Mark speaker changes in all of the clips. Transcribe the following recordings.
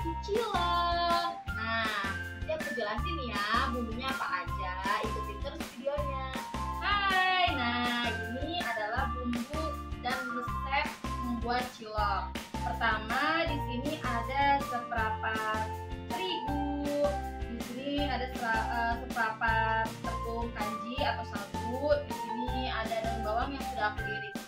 Speaker 1: kucilan. Nah, nanti aku jelasin ya bumbunya apa aja. Ikutin terus videonya. Hai, nah ini adalah bumbu dan resep membuat cilok. Pertama di sini ada seperapat terigu, di sini ada seperapat eh, tepung kanji atau sagu, di sini ada daun bawang yang sudah aku iris.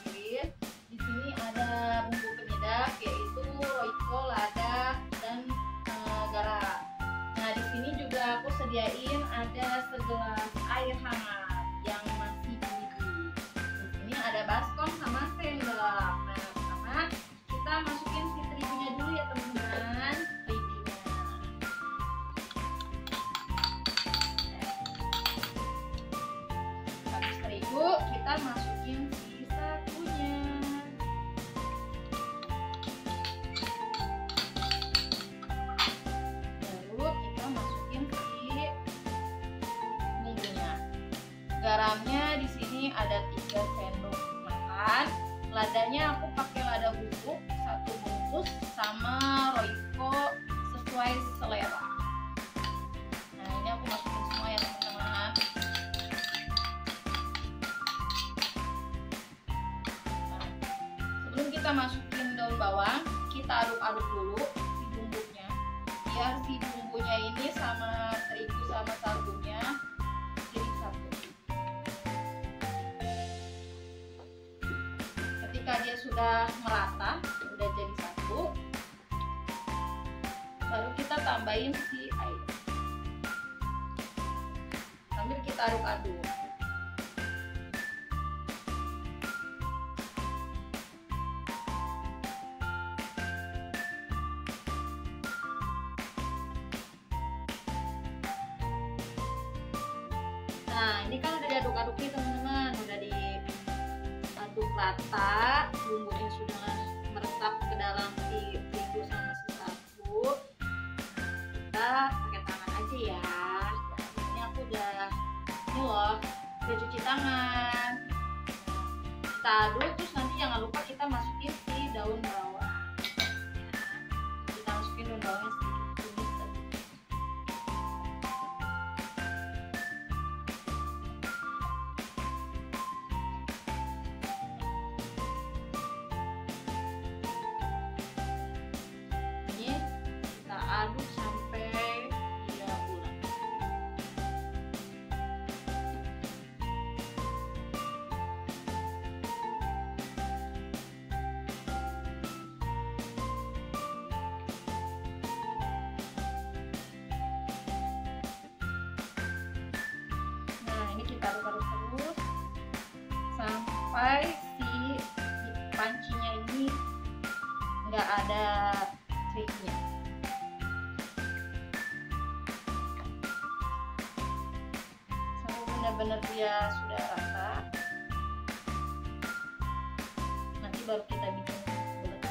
Speaker 1: Juga aku sediain ada segelas air hangat yang masih mendidih. Di sini ada baskom sama sendok. Garamnya di sini ada 3 sendok makan. Ladanya aku pakai lada bubuk satu bungkus sama roiko sesuai selera. Nah ini aku masukin semua ya teman-teman. Sebelum kita masukin daun bawang, kita aduk-aduk dulu si bumbunya biar si bumbunya ini sama terigu sama sagunya sudah merata, sudah jadi satu, baru kita tambahin si air. Sambil kita aduk-aduk. Nah, ini kan udah diaduk-aduk nih teman-teman, rata, bumbunya sudah meresap ke dalam si terigu sama si sagu. Kita pakai tangan aja ya. Ini aku udah ini loh, udah cuci tangan. Kita aduk terus nanti jangan lupa kita masukin si daun bawang. Benar-benar dia sudah rata nanti baru kita bikin. Bulat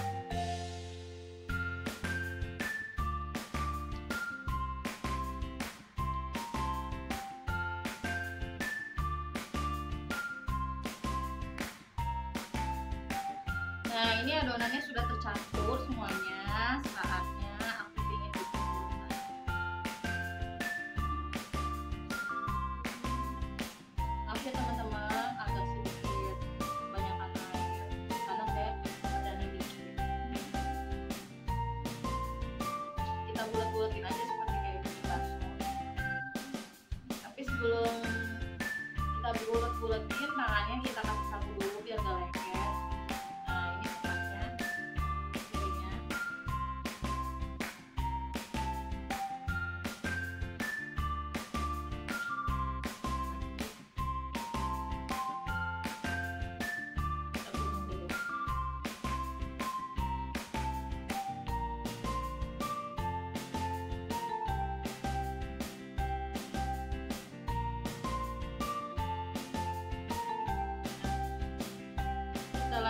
Speaker 1: Nah ini adonannya sudah tercampur Kita bulat-bulatin aja seperti kayak bikin Tapi sebelum kita bulat-bulatin tangannya kita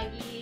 Speaker 1: lagi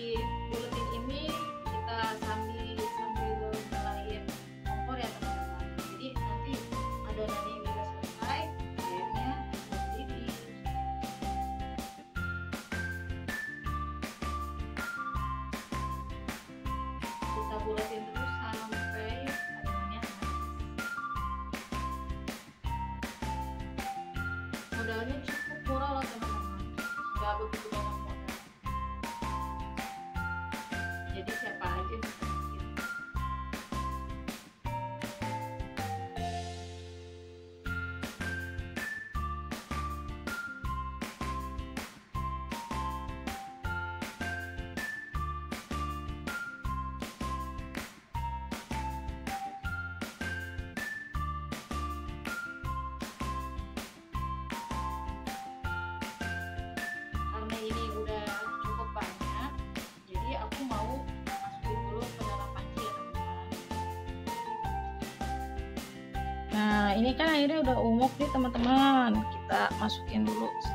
Speaker 1: nah ini kan airnya udah umuk nih teman-teman. Kita masukin dulu si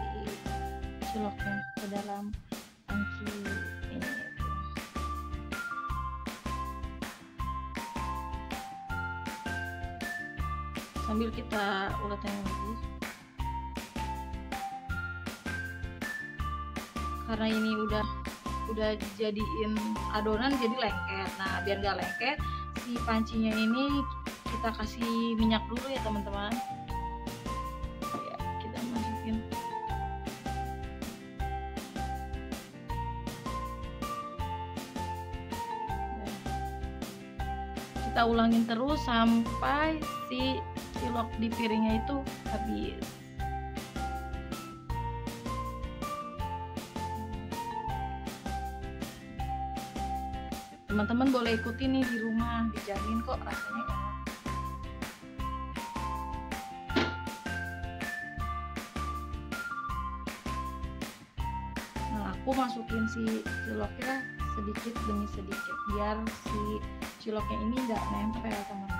Speaker 1: ciloknya ke dalam tangki ini. Sambil kita uletin lagi karena ini udah udah dijadiin adonan jadi lengket. Nah biar nggak lengket si pancinya ini kita kasih minyak dulu ya teman-teman. Ya kita masukin. Kita ulangin terus sampai si cilok di piringnya itu habis. Teman-teman boleh ikutin nih di rumah dijamin kok rasanya enak aku masukin si ciloknya sedikit demi sedikit biar si ciloknya ini nggak nempel teman-teman.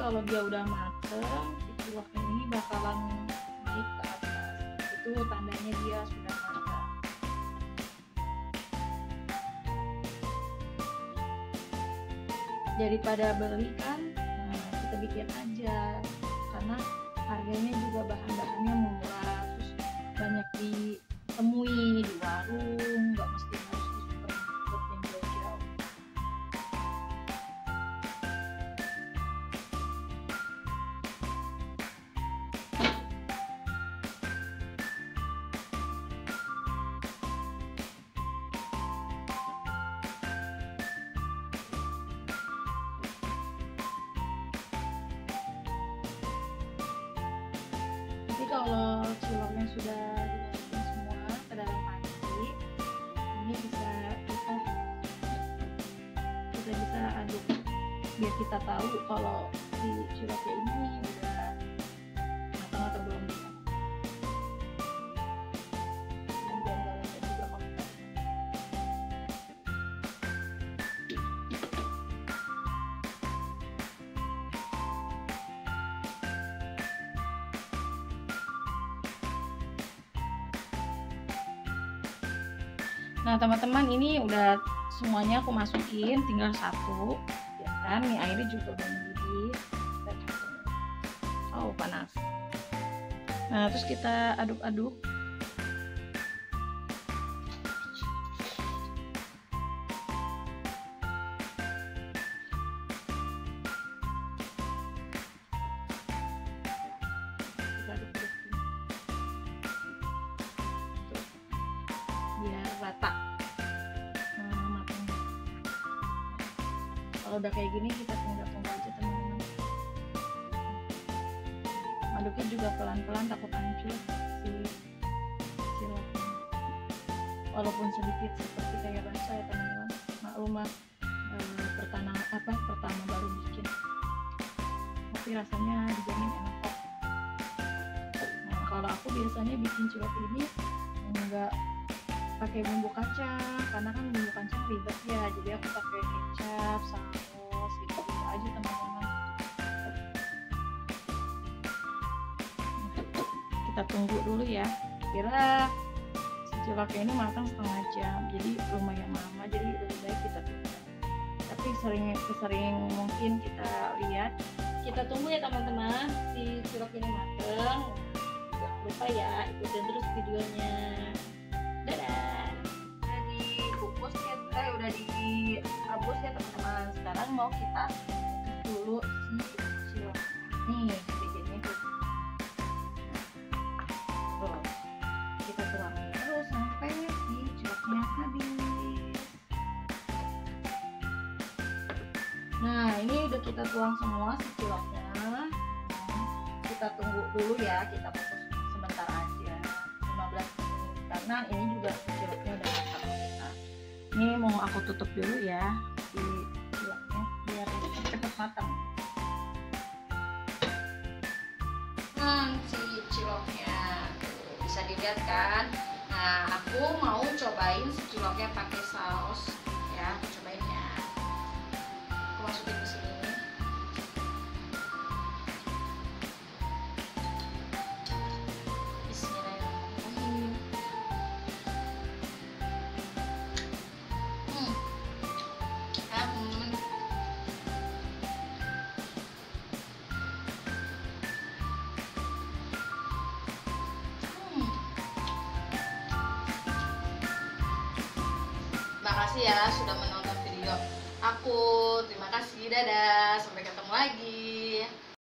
Speaker 1: Kalau dia udah mateng ciloknya ini bakalan naik ke atas. Itu tandanya dia sudah matang daripada beli kan nah kita bikin aja. Karena harganya juga bahan-bahannya murah terus banyak ditemui di warung nggak mesti Nanti kalau ciloknya sudah dimasukin semua ke dalam panci, ini bisa kita kita bisa aduk. Biar kita tahu kalau si ciloknya ini Nah teman-teman ini udah semuanya aku masukin tinggal satu ya kan? Nih airnya juga udah mendidih oh panas. Nah terus kita aduk-aduk kalau udah kayak gini kita tinggal tunggu aja teman-teman. Aduknya juga pelan-pelan takut hancur si ciloknya walaupun sedikit seperti kayak bakso ya teman-teman. Maklum lah eh, pertama apa pertama baru bikin. Tapi rasanya dijamin enak kok. Nah kalau aku biasanya bikin cilok ini enggak pakai bumbu kacang karena kan bumbu kacang ribet ya jadi aku pakai kecap saus gitu, gitu aja teman-teman. Kita tunggu dulu ya. Kira ciloknya ini matang setengah jam jadi lumayan lama jadi lebih baik kita tunggu. Tapi sering sering mungkin kita lihat. Kita tunggu ya teman-teman. Si cilok ini mateng jangan lupa ya ikutin terus videonya. Dadah udah direbus ya teman-teman. Sekarang mau kita dulu si cilok nih bikinnya tuh. Tuh. kita tuang terus sampai si ciloknya habis. Nah ini udah kita tuang semua si ciloknya kita tunggu dulu ya kita fokus sebentar aja 15 menit. Karena ini juga ciloknya udah matang
Speaker 2: ini mau aku tutup dulu ya di ciloknya biar cepet matang.
Speaker 1: Hmm si ciloknya. Bisa dilihat kan? Nah aku mau cobain si ciloknya pakai saus da